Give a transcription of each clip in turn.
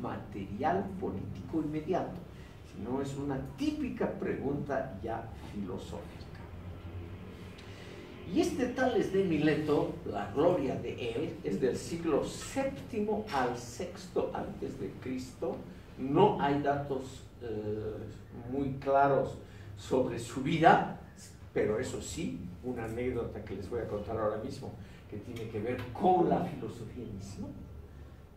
material político inmediato, sino es una típica pregunta ya filosófica. Y este Tales de Mileto, la gloria de él, es del siglo VII al VI antes de Cristo. No hay datos eh, muy claros sobre su vida, pero eso sí, una anécdota que les voy a contar ahora mismo, que tiene que ver con la filosofía misma.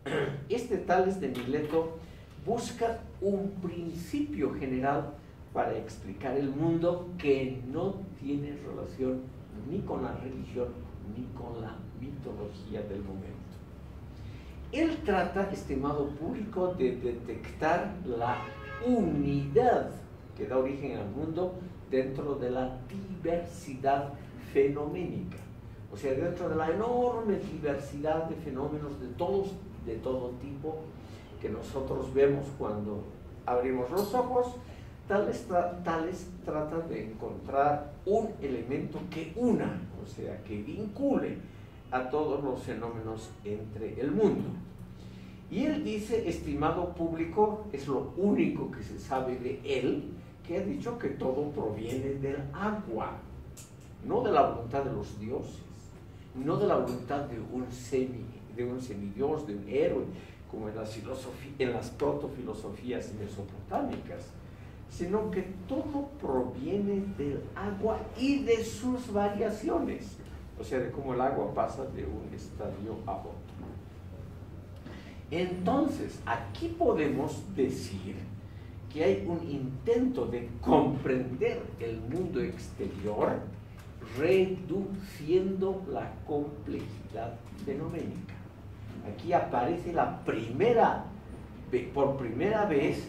Este Tales de Mileto busca un principio general para explicar el mundo que no tiene relación ni con la religión ni con la mitología del momento. Él trata, estimado público, de detectar la unidad que da origen al mundo dentro de la diversidad fenoménica. O sea, dentro de la enorme diversidad de fenómenos de todos, de todo tipo, que nosotros vemos cuando abrimos los ojos, Tales, tales trata de encontrar un elemento que una, o sea, que vincule a todos los fenómenos entre el mundo. Y él dice, estimado público, es lo único que se sabe de él, que ha dicho que todo proviene del agua, no de la voluntad de los dioses, no de la voluntad de un, semi, de un semidios, de un héroe, como en las, en las protofilosofías mesopotámicas, sino que todo proviene del agua y de sus variaciones, o sea, de cómo el agua pasa de un estadio a otro. Entonces, aquí podemos decir que hay un intento de comprender el mundo exterior reduciendo la complejidad fenoménica. Aquí aparece la primera, por primera vez,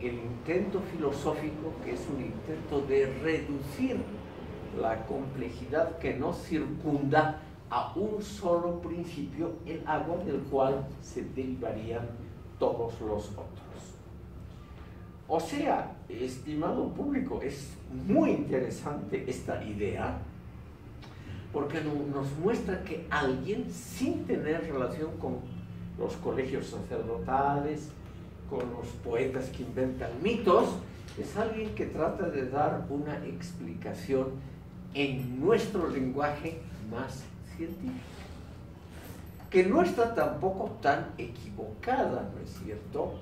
el intento filosófico, que es un intento de reducir la complejidad que nos circunda a un solo principio, el agua del cual se derivarían todos los otros. O sea, estimado público, es muy interesante esta idea porque nos muestra que alguien sin tener relación con los colegios sacerdotales, con los poetas que inventan mitos, es alguien que trata de dar una explicación en nuestro lenguaje más científico, que no está tampoco tan equivocada, ¿no es cierto?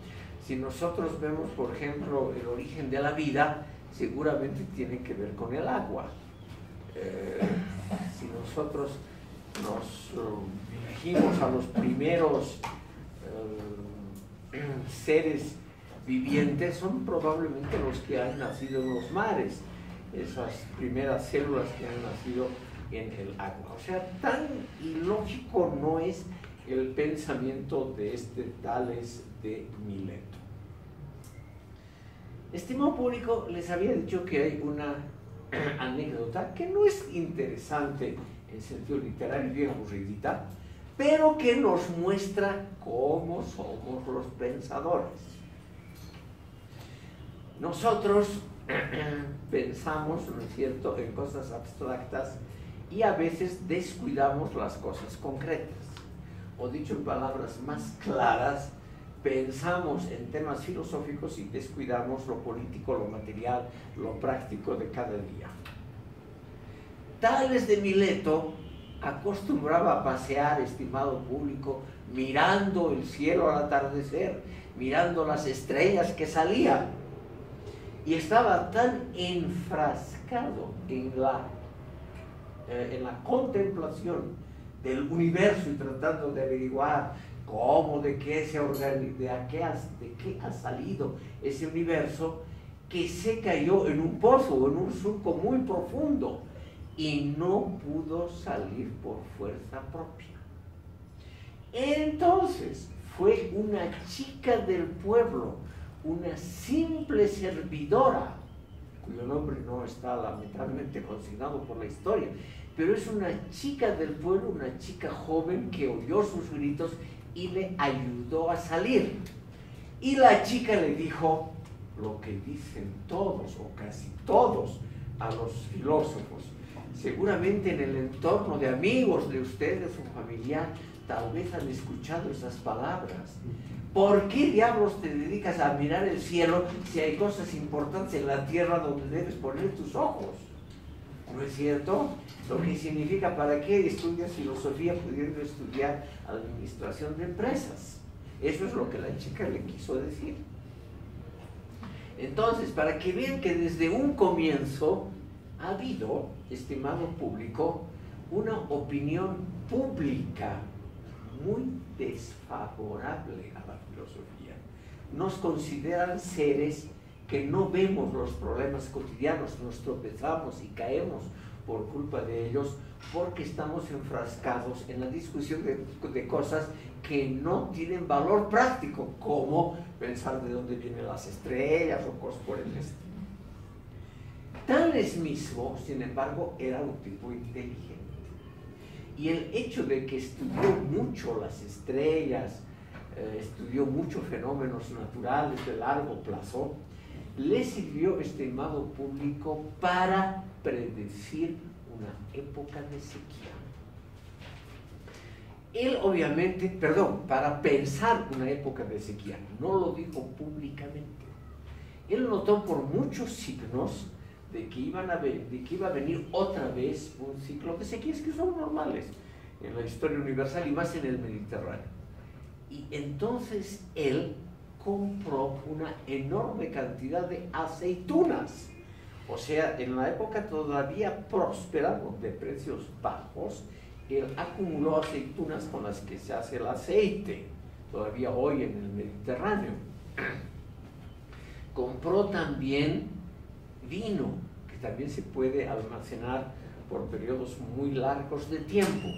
Si nosotros vemos, por ejemplo, el origen de la vida, seguramente tiene que ver con el agua. Eh, si nosotros nos uh, dirigimos a los primeros seres vivientes son probablemente los que han nacido en los mares, esas primeras células que han nacido en el agua. O sea, tan ilógico no es el pensamiento de este Tales de Mileto. Estimado público, les había dicho que hay una anécdota que no es interesante en sentido literario, bien aburridita, pero que nos muestra cómo somos los pensadores. Nosotros pensamos, ¿no es cierto?, en cosas abstractas y a veces descuidamos las cosas concretas. O dicho en palabras más claras, pensamos en temas filosóficos y descuidamos lo político, lo material, lo práctico de cada día. Tales de Mileto acostumbraba a pasear, estimado público, mirando el cielo al atardecer, mirando las estrellas que salían. Y estaba tan enfrascado en la, eh, en la contemplación del universo y tratando de averiguar cómo, de qué, se de, qué de qué ha salido ese universo, que se cayó en un pozo, en un surco muy profundo y no pudo salir por fuerza propia. Entonces fue una chica del pueblo, una simple servidora, cuyo nombre no está lamentablemente consignado por la historia, pero es una chica del pueblo, una chica joven que oyó sus gritos y le ayudó a salir. Y la chica le dijo lo que dicen todos o casi todos a los filósofos Seguramente en el entorno de amigos de ustedes o familiar, tal vez han escuchado esas palabras. ¿Por qué diablos te dedicas a mirar el cielo si hay cosas importantes en la tierra donde debes poner tus ojos? ¿No es cierto? Lo que significa, ¿para qué estudias filosofía pudiendo estudiar administración de empresas? Eso es lo que la chica le quiso decir. Entonces, para que vean que desde un comienzo ha habido, estimado público, una opinión pública muy desfavorable a la filosofía. Nos consideran seres que no vemos los problemas cotidianos, nos tropezamos y caemos por culpa de ellos porque estamos enfrascados en la discusión de, de, cosas que no tienen valor práctico, como pensar de dónde vienen las estrellas o cosas por el estilo. Tales mismo, sin embargo, era un tipo inteligente. Y el hecho de que estudió mucho las estrellas, eh, estudió muchos fenómenos naturales de largo plazo, le sirvió, estimado público, para predecir una época de sequía. Él obviamente, perdón, para pensar una época de sequía, no lo dijo públicamente. Él notó por muchos signos de que iba a venir otra vez un ciclo de sequías que son normales en la historia universal y más en el Mediterráneo. Y entonces él compró una enorme cantidad de aceitunas. O sea, en la época todavía próspera, de precios bajos, él acumuló aceitunas con las que se hace el aceite, todavía hoy en el Mediterráneo. Compró también vino, que también se puede almacenar por periodos muy largos de tiempo.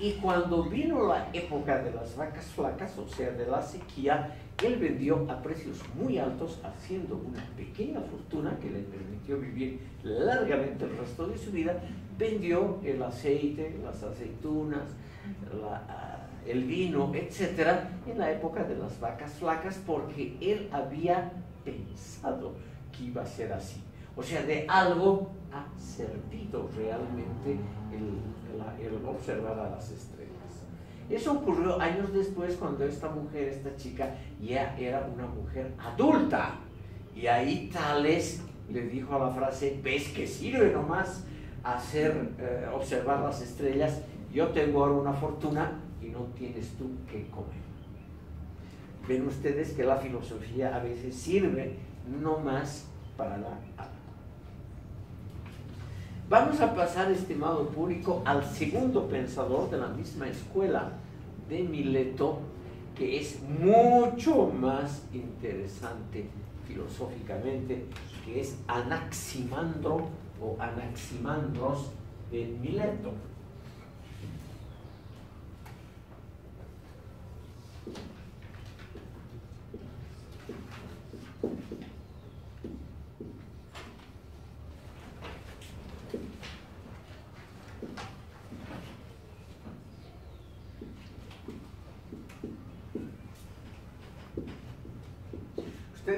Y cuando vino la época de las vacas flacas, o sea, de la sequía, él vendió a precios muy altos, haciendo una pequeña fortuna que le permitió vivir largamente el resto de su vida. Vendió el aceite, las aceitunas, la, el vino, etcétera, en la época de las vacas flacas, porque él había pensado que iba a ser así. O sea, de algo ha servido realmente el, observar a las estrellas. Eso ocurrió años después cuando esta mujer, esta chica, ya era una mujer adulta. Y ahí Tales le dijo a la frase, ves que sirve nomás hacer, eh, observar las estrellas, yo tengo ahora una fortuna y no tienes tú que comer. Ven ustedes que la filosofía a veces sirve no más para la Vamos a pasar, estimado público, al segundo pensador de la misma escuela de Mileto, que es mucho más interesante filosóficamente, que es Anaximandro o Anaximandros de Mileto.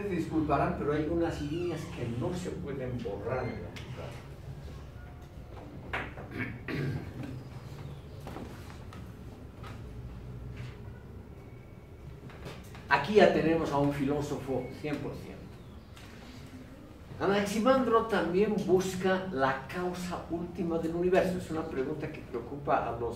Disculparán, pero hay unas líneas que no se pueden borrar en la Aquí ya tenemos a un filósofo 100%. Anaximandro también busca la causa última del universo. Es una pregunta que preocupa a los